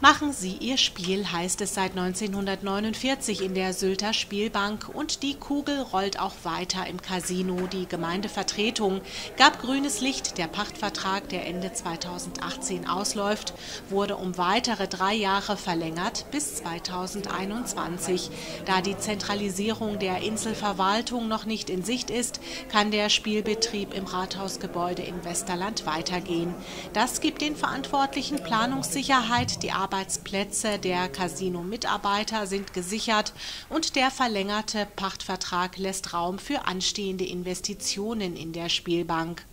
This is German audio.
Machen Sie Ihr Spiel, heißt es seit 1949 in der Sylter Spielbank und die Kugel rollt auch weiter im Casino. Die Gemeindevertretung gab grünes Licht. Der Pachtvertrag, der Ende 2018 ausläuft, wurde um weitere drei Jahre verlängert bis 2021. Da die Zentralisierung der Inselverwaltung noch nicht in Sicht ist, kann der Spielbetrieb im Rathausgebäude in Westerland weitergehen. Das gibt den Verantwortlichen Planungssicherheit, die Arbeit Arbeitsplätze der Casino-Mitarbeiter sind gesichert und der verlängerte Pachtvertrag lässt Raum für anstehende Investitionen in der Spielbank.